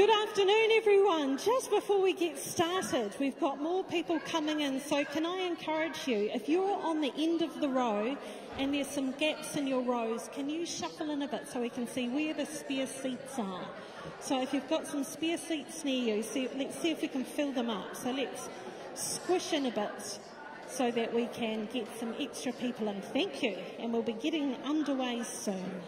Good afternoon, everyone. Just before we get started, we've got more people coming in, so can I encourage you, if you're on the end of the row and there's some gaps in your rows, can you shuffle in a bit so we can see where the spare seats are? So if you've got some spare seats near you, see, let's see if we can fill them up. So let's squish in a bit so that we can get some extra people in. Thank you. And we'll be getting underway soon.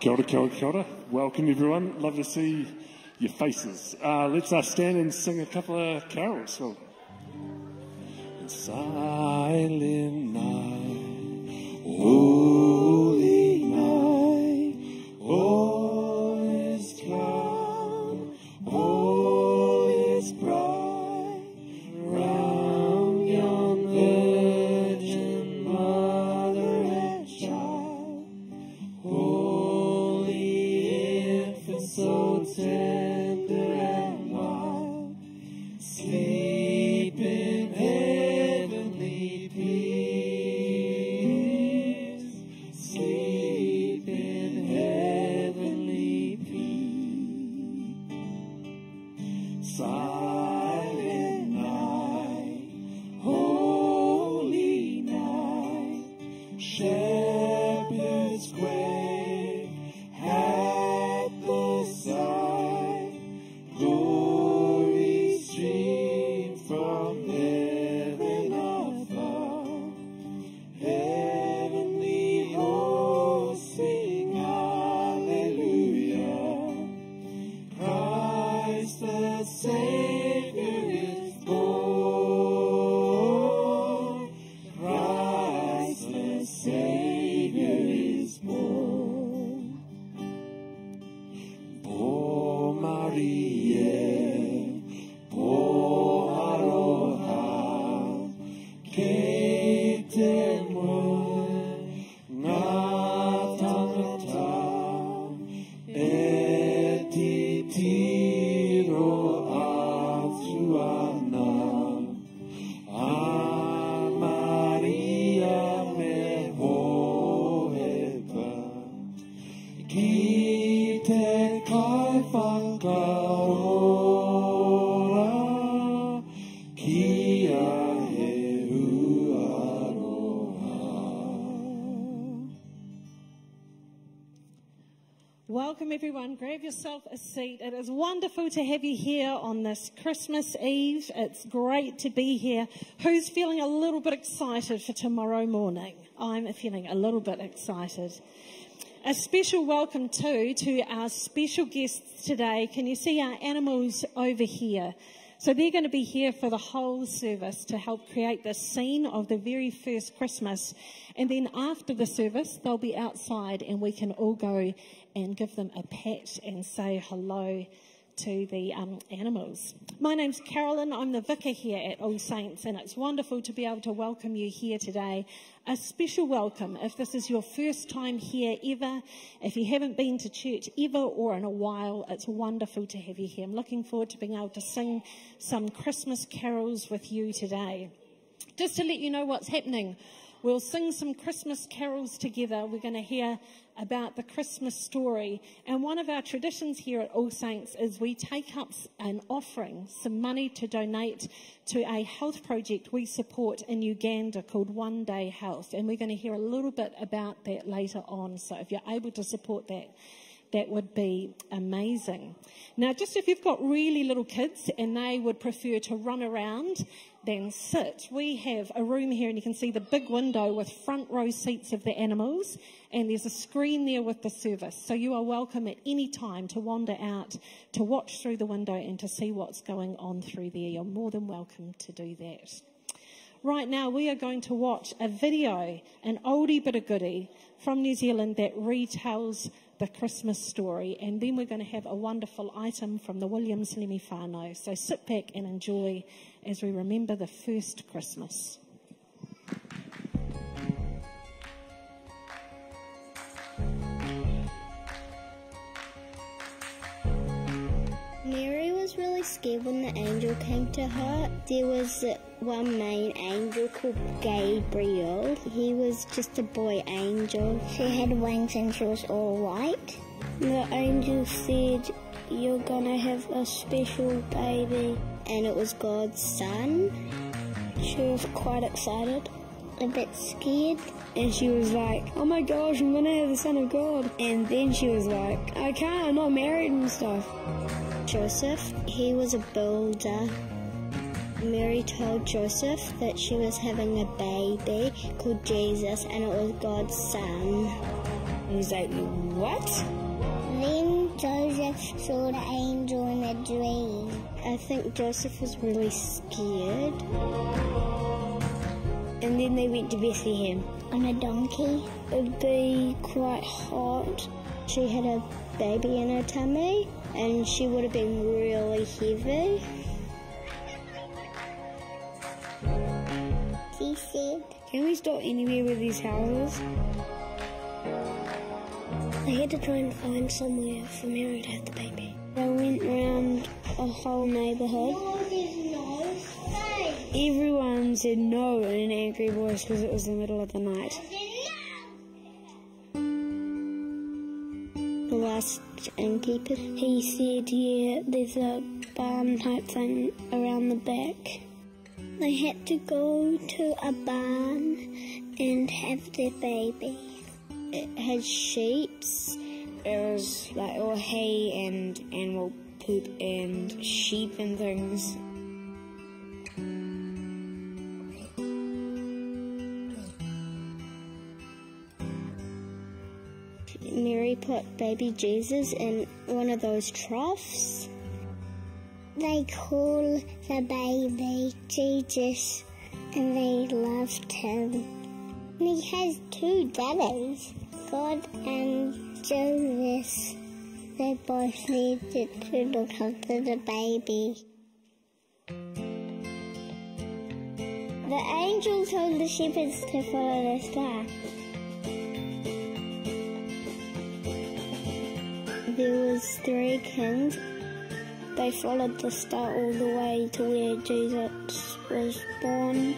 Kia ora, kia ora, kia ora. Welcome everyone. Love to see your faces. Uh, let's uh, stand and sing a couple of carols. Well, sleep Welcome, everyone. Grab yourself a seat. It is wonderful to have you here on this Christmas Eve. It's great to be here. Who's feeling a little bit excited for tomorrow morning? I'm feeling a little bit excited. A special welcome too to our special guests today. Can you see our animals over here? So they're going to be here for the whole service to help create the scene of the very first Christmas. And then after the service, they'll be outside and we can all go and give them a pat and say hello to the um, animals. My name's Carolyn. I'm the vicar here at All Saints, and it's wonderful to be able to welcome you here today. A special welcome if this is your first time here ever, if you haven't been to church ever or in a while, it's wonderful to have you here. I'm looking forward to being able to sing some Christmas carols with you today. Just to let you know what's happening, we'll sing some Christmas carols together. We're going to hear about the Christmas story. And one of our traditions here at All Saints is we take up an offering, some money to donate to a health project we support in Uganda called One Day Health. And we're going to hear a little bit about that later on. So if you're able to support that, that would be amazing. Now, just if you've got really little kids and they would prefer to run around than sit, we have a room here and you can see the big window with front row seats of the animals and there's a screen there with the service. So you are welcome at any time to wander out, to watch through the window and to see what's going on through there. You're more than welcome to do that. Right now, we are going to watch a video, an oldie but a goodie from New Zealand that retells the Christmas story, and then we're going to have a wonderful item from the Williams Lemi whānau. So sit back and enjoy as we remember the first Christmas. Mary was really scared when the angel came to her. There was one main angel called Gabriel. He was just a boy angel. She had wings and she was all white. The angel said, You're gonna have a special baby. And it was God's son. She was quite excited, a bit scared. And she was like, Oh my gosh, I'm gonna have the son of God. And then she was like, I can't, I'm not married and stuff. Joseph, he was a builder. Mary told Joseph that she was having a baby called Jesus and it was God's son. He was like, What? Then Joseph saw the angel in a dream. I think Joseph was really scared. And then they went to Bethlehem. On a donkey. It'd be quite hot. She had a baby in her tummy and she would have been really heavy. She said, Can we stop anywhere with these houses? They had to try and find somewhere for Mary to have the baby. They went round a whole neighbourhood. Everyone said no in an angry voice because it was the middle of the night. The last innkeeper, he said, yeah, there's a barn type thing around the back. They had to go to a barn and have their baby. It had sheeps. It was like all hay and animal poop and sheep and things. Mary put baby Jesus in one of those troughs. They call the baby Jesus and they loved him. He has two daddies, God and Joseph. They both needed to look after the baby. The angel told the shepherds to follow the star. three kings, they followed the star all the way to where Jesus was born.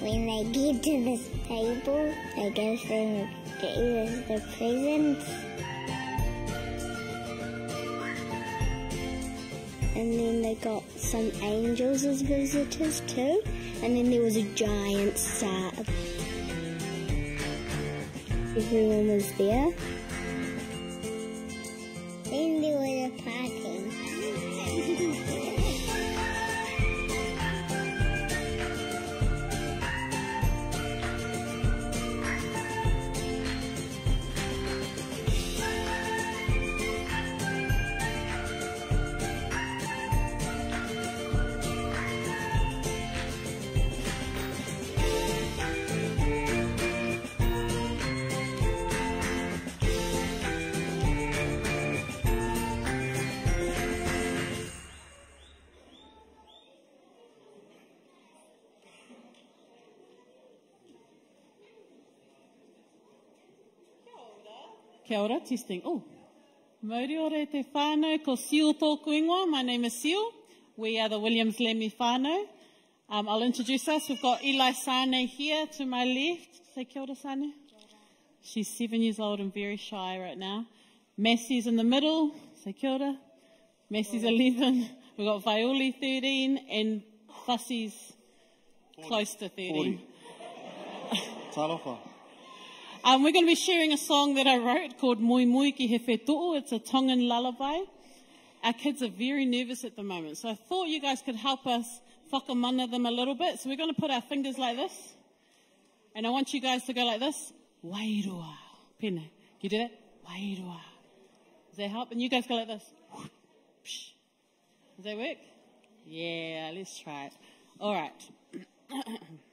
When they get to the stable, they go them Jesus the presents. And then they got some angels as visitors too. And then there was a giant star. Everyone was there. Kia ora, testing. Oh, mauri ore te whānau ko Seal tōku ingoa. My name is Seal. We are the Williams Lemmy whānau. Um, I'll introduce us. We've got Eli Sane here to my left. Say kia ora, Sane. She's seven years old and very shy right now. Massey's in the middle. Say kia ora. Massey's 11. We've got Violi 13 and Fussy's close to 13. Talofa. Um, we're going to be sharing a song that I wrote called Moi Moi Ki He. It's a Tongan lullaby. Our kids are very nervous at the moment, so I thought you guys could help us whakamana them a little bit. So we're going to put our fingers like this, and I want you guys to go like this. Wairua. Pena. You did it? Wairua. Does that help? And you guys go like this. Does that work? Yeah, let's try it. All right.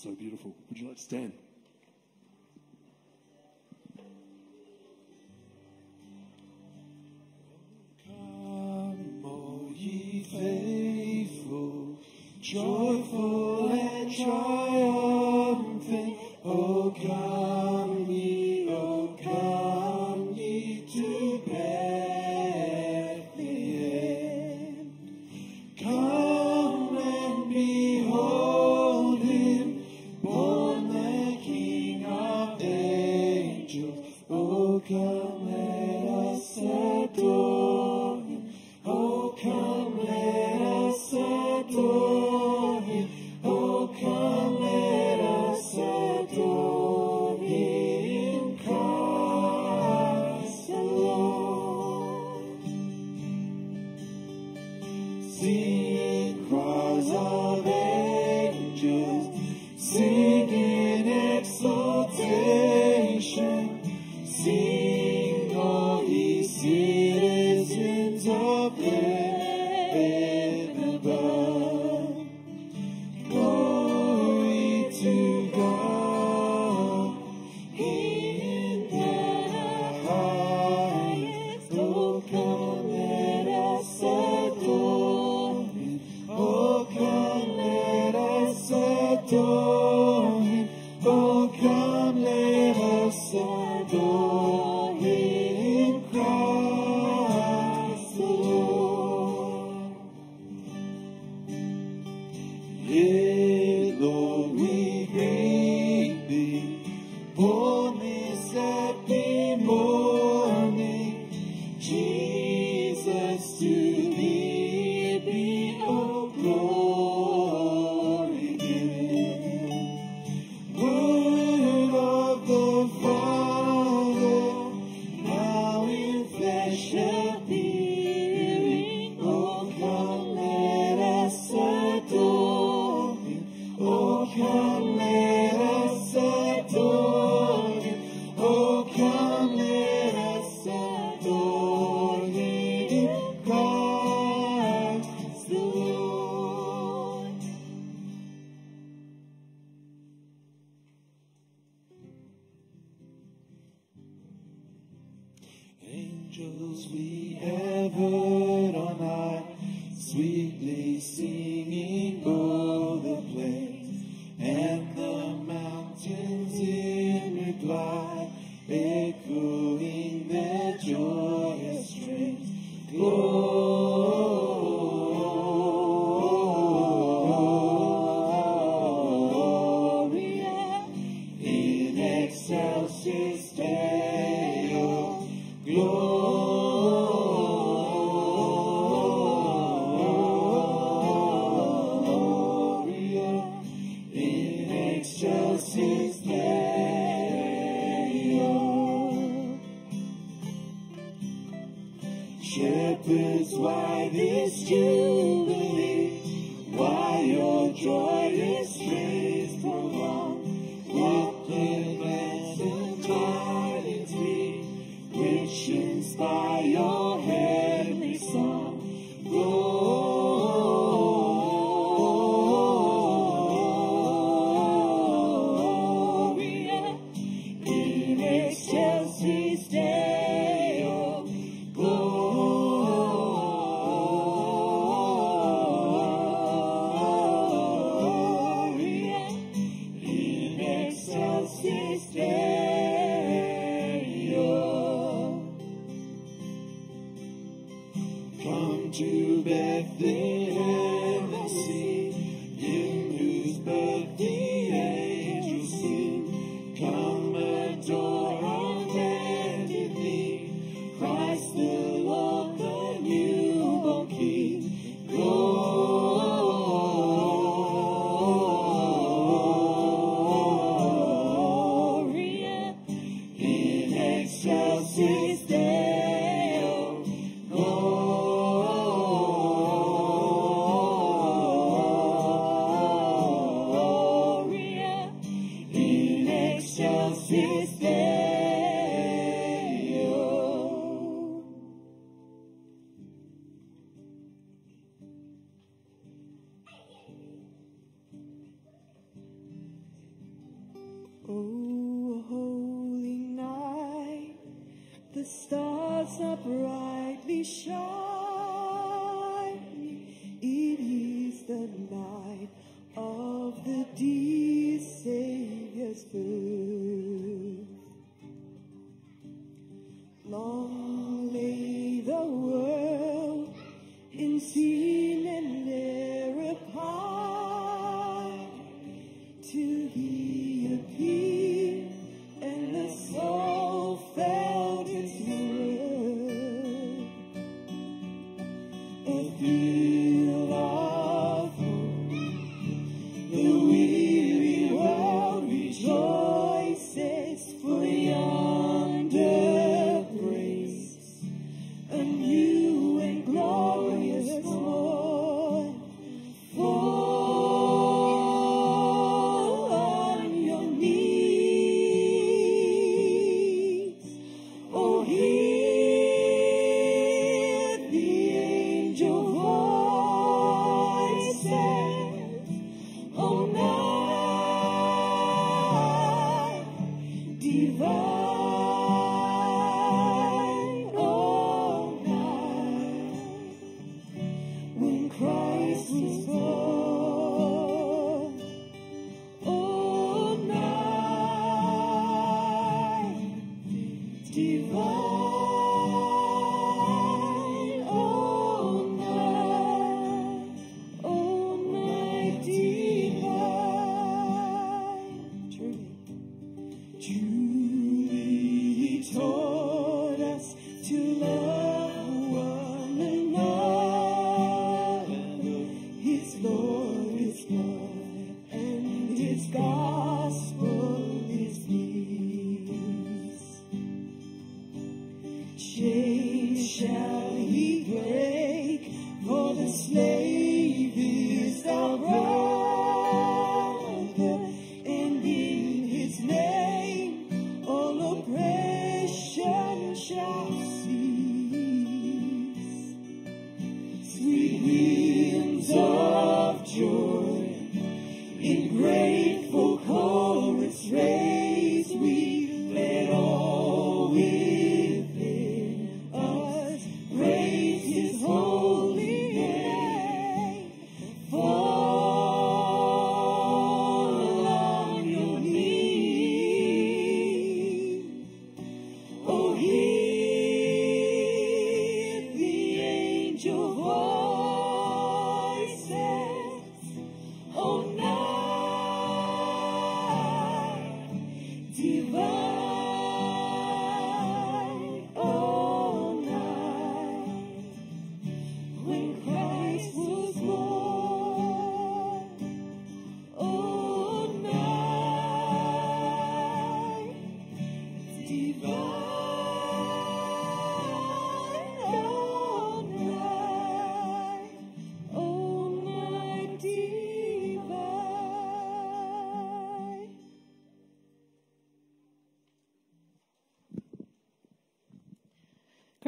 so beautiful. Would you like to stand? angels we ever on high sweetly sing. Long lay the world in sin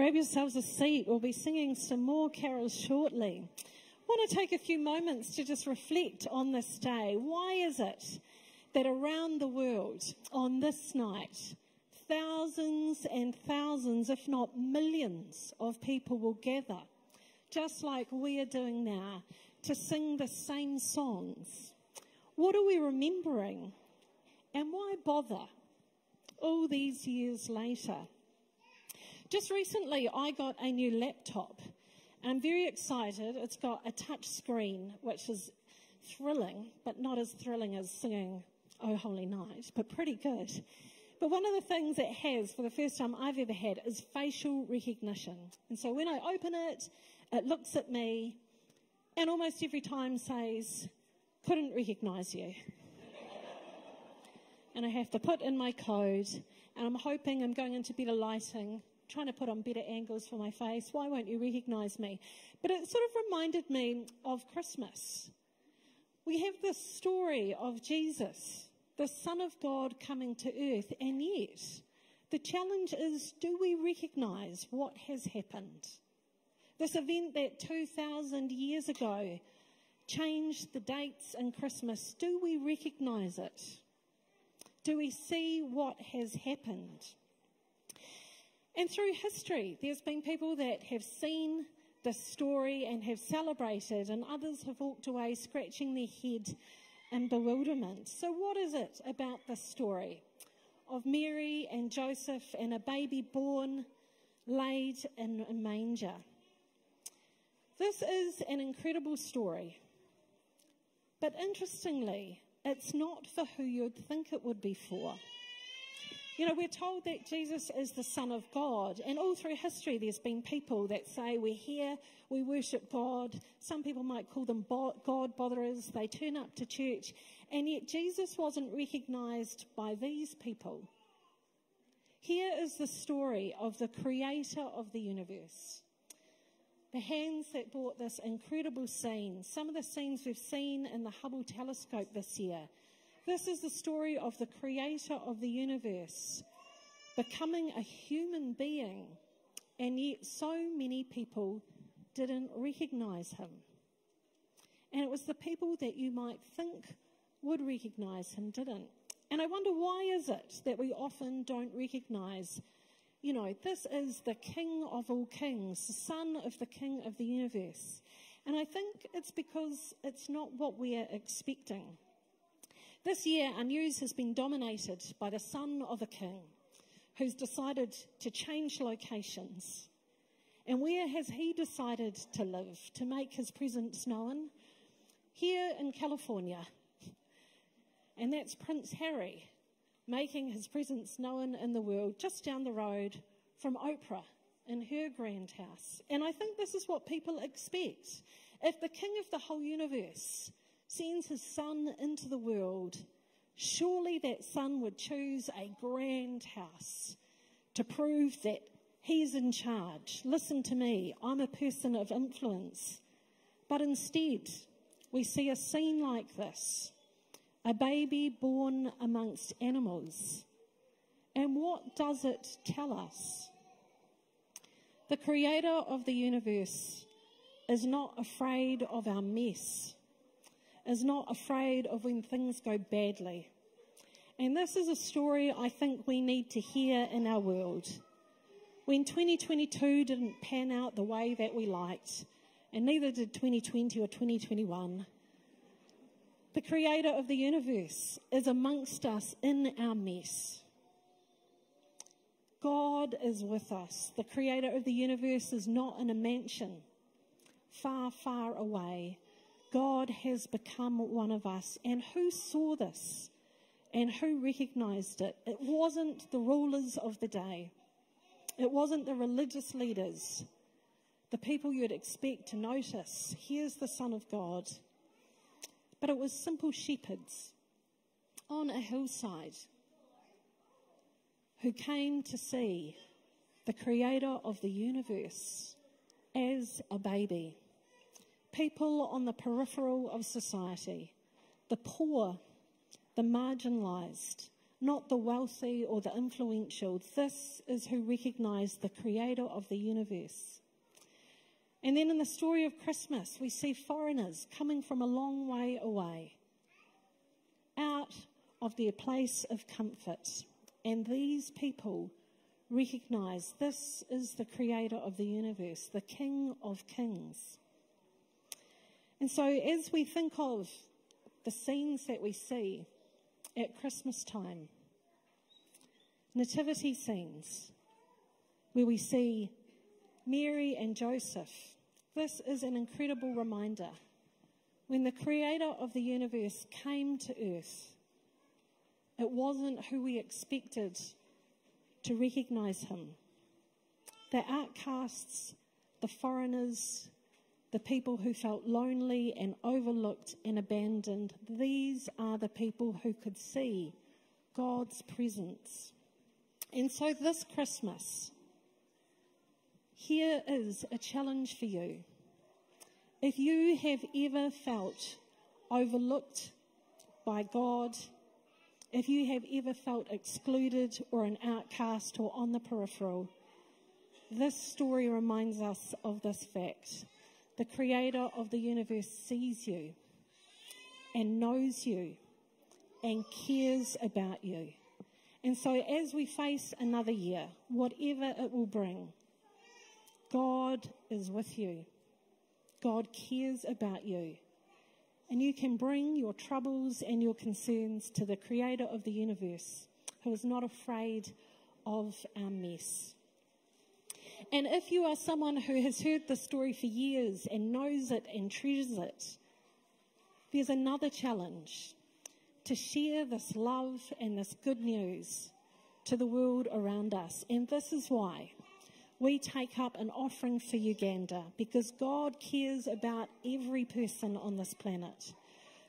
Grab yourselves a seat. We'll be singing some more carols shortly. I want to take a few moments to just reflect on this day. Why is it that around the world on this night, thousands and thousands, if not millions, of people will gather, just like we are doing now, to sing the same songs? What are we remembering? And why bother all these years later? Just recently, I got a new laptop. I'm very excited. It's got a touch screen, which is thrilling, but not as thrilling as singing Oh Holy Night, but pretty good. But one of the things it has, for the first time I've ever had, is facial recognition. And so when I open it, it looks at me and almost every time says, couldn't recognize you. and I have to put in my code, and I'm hoping I'm going into better lighting, trying to put on better angles for my face. Why won't you recognize me? But it sort of reminded me of Christmas. We have this story of Jesus, the Son of God coming to earth, and yet the challenge is do we recognize what has happened? This event that 2,000 years ago changed the dates in Christmas, do we recognize it? Do we see what has happened? And through history, there's been people that have seen the story and have celebrated, and others have walked away scratching their head in bewilderment. So, what is it about this story of Mary and Joseph and a baby born laid in a manger? This is an incredible story. But interestingly, it's not for who you'd think it would be for. You know, we're told that Jesus is the Son of God, and all through history there's been people that say, We're here, we worship God. Some people might call them God botherers. They turn up to church, and yet Jesus wasn't recognized by these people. Here is the story of the creator of the universe the hands that brought this incredible scene, some of the scenes we've seen in the Hubble telescope this year. This is the story of the creator of the universe becoming a human being, and yet so many people didn't recognize him. And it was the people that you might think would recognize him didn't. And I wonder why is it that we often don't recognize you know, this is the King of all kings, the Son of the King of the universe. And I think it's because it's not what we're expecting. This year, our news has been dominated by the son of a king who's decided to change locations. And where has he decided to live, to make his presence known? Here in California. And that's Prince Harry, making his presence known in the world just down the road from Oprah in her grand house. And I think this is what people expect. If the king of the whole universe sends his son into the world, surely that son would choose a grand house to prove that he's in charge. Listen to me, I'm a person of influence. But instead, we see a scene like this a baby born amongst animals. And what does it tell us? The creator of the universe is not afraid of our mess, is not afraid of when things go badly. And this is a story I think we need to hear in our world. When 2022 didn't pan out the way that we liked, and neither did 2020 or 2021, the creator of the universe is amongst us in our mess. God is with us. The creator of the universe is not in a mansion far, far away. God has become one of us. And who saw this? And who recognized it? It wasn't the rulers of the day. It wasn't the religious leaders, the people you'd expect to notice. Here's the Son of God. But it was simple shepherds on a hillside who came to see the creator of the universe as a baby. People on the peripheral of society, the poor, the marginalised, not the wealthy or the influential. This is who recognise the creator of the universe. And then in the story of Christmas, we see foreigners coming from a long way away, out of their place of comfort. And these people recognize this is the creator of the universe, the King of Kings. And so, as we think of the scenes that we see at Christmas time, nativity scenes, where we see Mary and Joseph. This is an incredible reminder. When the creator of the universe came to earth, it wasn't who we expected to recognize him. The outcasts, the foreigners, the people who felt lonely and overlooked and abandoned, these are the people who could see God's presence. And so this Christmas, here is a challenge for you. If you have ever felt overlooked by God, if you have ever felt excluded or an outcast or on the peripheral, this story reminds us of this fact. The creator of the universe sees you and knows you and cares about you. And so, as we face another year, whatever it will bring, God is with you. God cares about you. And you can bring your troubles and your concerns to the creator of the universe, who is not afraid of our mess. And if you are someone who has heard the story for years and knows it and treasures it, there's another challenge to share this love and this good news to the world around us. And this is why we take up an offering for Uganda because God cares about every person on this planet.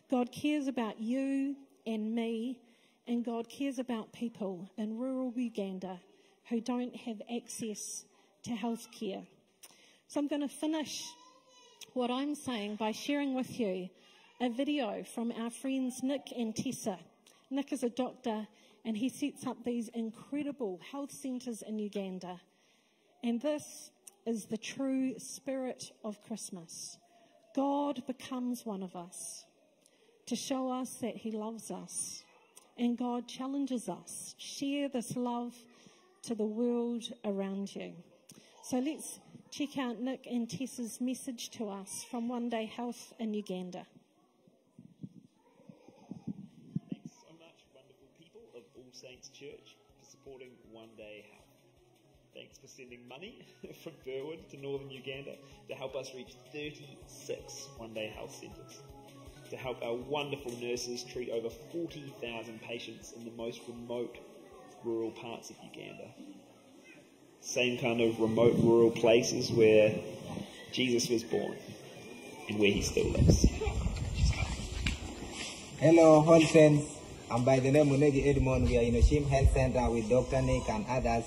God cares about you and me, and God cares about people in rural Uganda who don't have access to health care. So I'm going to finish what I'm saying by sharing with you a video from our friends Nick and Tessa. Nick is a doctor and he sets up these incredible health centres in Uganda. And this is the true spirit of Christmas. God becomes one of us to show us that he loves us. And God challenges us. Share this love to the world around you. So let's check out Nick and Tessa's message to us from One Day Health in Uganda. Thanks so much, wonderful people of All Saints Church, for supporting One Day Health. Thanks for sending money from Burwood to northern Uganda to help us reach 36 One Day Health centres. To help our wonderful nurses treat over 40,000 patients in the most remote rural parts of Uganda same kind of remote rural places where Jesus was born and where he still lives. Hello, all friends. I'm by the name of Negi Edmond. We are in Oshim Health Center with Dr. Nick and others.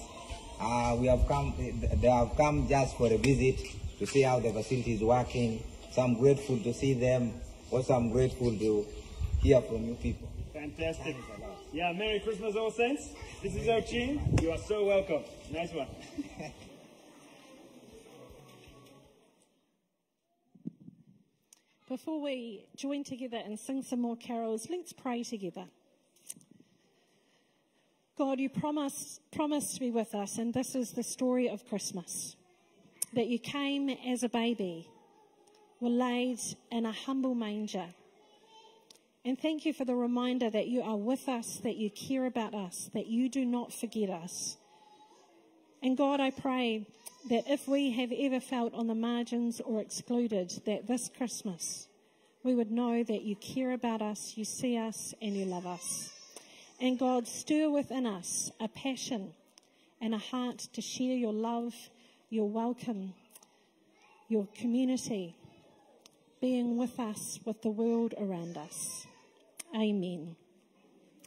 Uh, we have come, they have come just for a visit to see how the facility is working. So I'm grateful to see them. Also, I'm grateful to hear from you people. Fantastic. Yeah, Merry Christmas, All Saints. This is our team. You are so welcome. Nice one. Before we join together and sing some more carols, let's pray together. God, you promised, promised to be with us, and this is the story of Christmas. That you came as a baby, were laid in a humble manger. And thank you for the reminder that you are with us, that you care about us, that you do not forget us. And God, I pray that if we have ever felt on the margins or excluded, that this Christmas we would know that you care about us, you see us, and you love us. And God, stir within us a passion and a heart to share your love, your welcome, your community, being with us, with the world around us. Amen.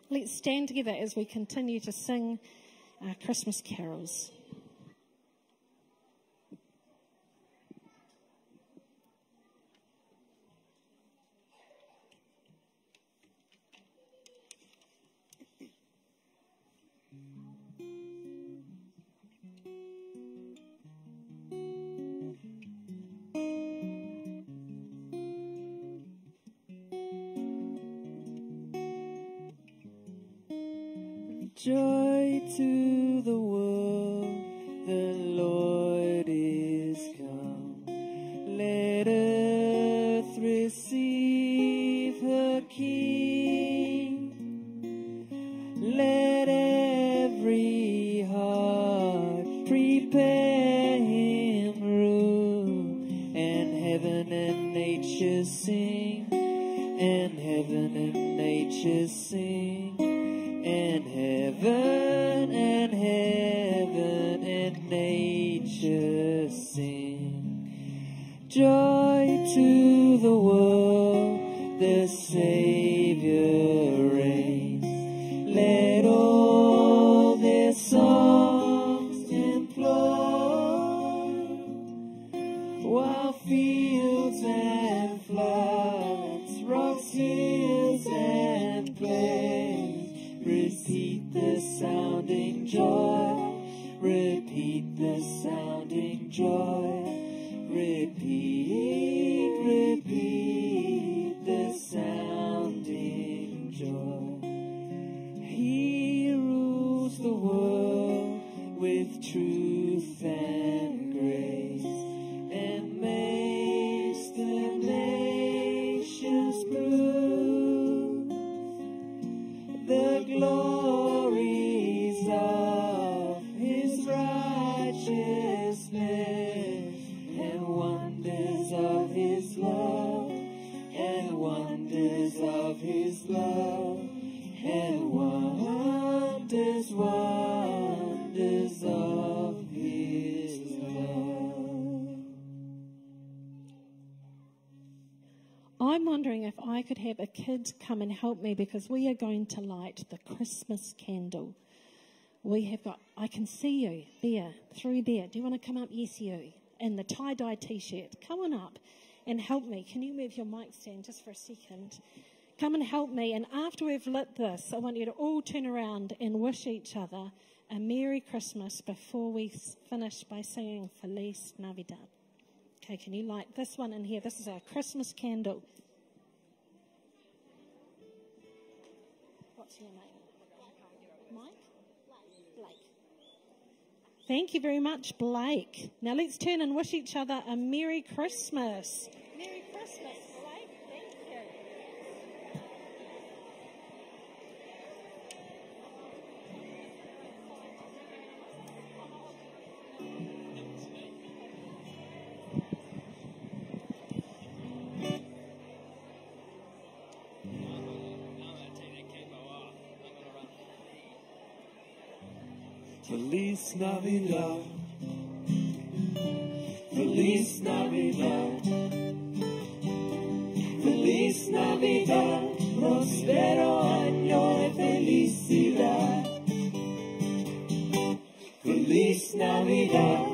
Let's stand together as we continue to sing our Christmas carols. Floods, and plains repeat the sounding joy, repeat the sounding joy. Come and help me because we are going to light the Christmas candle. We have got, I can see you there, through there. Do you want to come up? Yes, you. In the tie dye t shirt. Come on up and help me. Can you move your mic stand just for a second? Come and help me. And after we've lit this, I want you to all turn around and wish each other a Merry Christmas before we finish by singing Feliz Navidad. Okay, can you light this one in here? This is our Christmas candle. What's your name? Mike? Blake. Thank you very much, Blake. Now let's turn and wish each other a Merry Christmas. Merry Christmas, Navidad. Feliz Navidad. Feliz Navidad. Prospero año de felicidad. Feliz Navidad.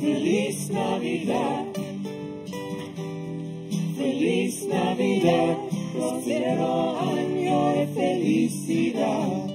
Feliz Navidad. Feliz Navidad. Prospero año de felicidad.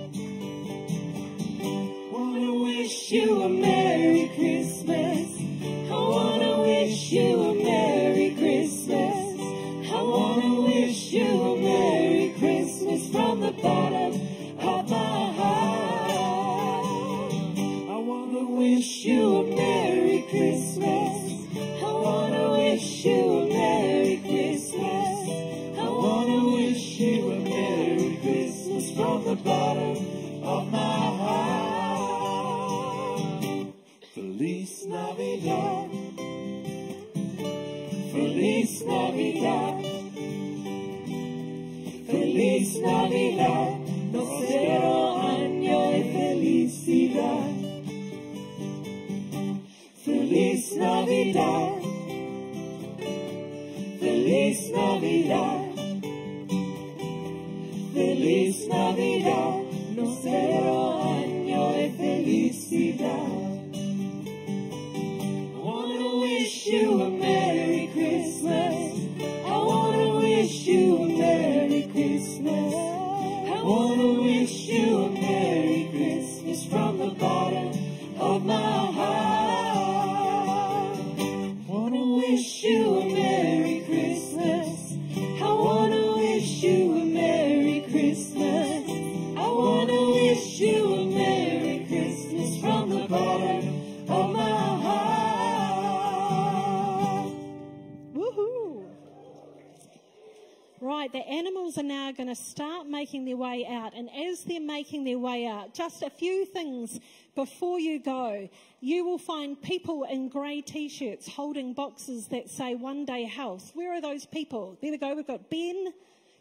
Are going to start making their way out. And as they're making their way out, just a few things before you go. You will find people in grey t shirts holding boxes that say One Day Health. Where are those people? There we go. We've got Ben.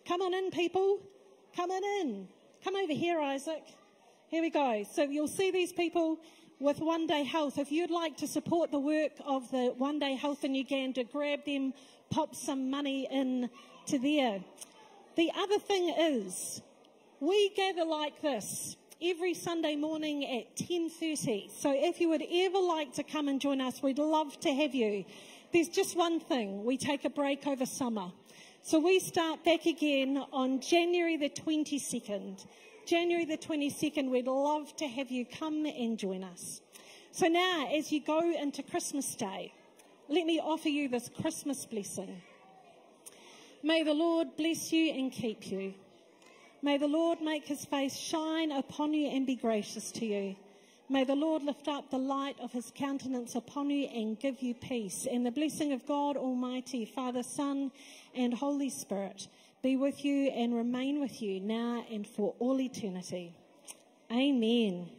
Come on in, people. Come on in. Come over here, Isaac. Here we go. So you'll see these people with One Day Health. If you'd like to support the work of the One Day Health in Uganda, grab them, pop some money in to there. The other thing is, we gather like this every Sunday morning at 10:30. So if you would ever like to come and join us, we'd love to have you. There's just one thing. We take a break over summer. So we start back again on January the 22nd. January the 22nd, we'd love to have you come and join us. So now, as you go into Christmas Day, let me offer you this Christmas blessing. May the Lord bless you and keep you. May the Lord make his face shine upon you and be gracious to you. May the Lord lift up the light of his countenance upon you and give you peace. And the blessing of God Almighty, Father, Son, and Holy Spirit be with you and remain with you now and for all eternity. Amen.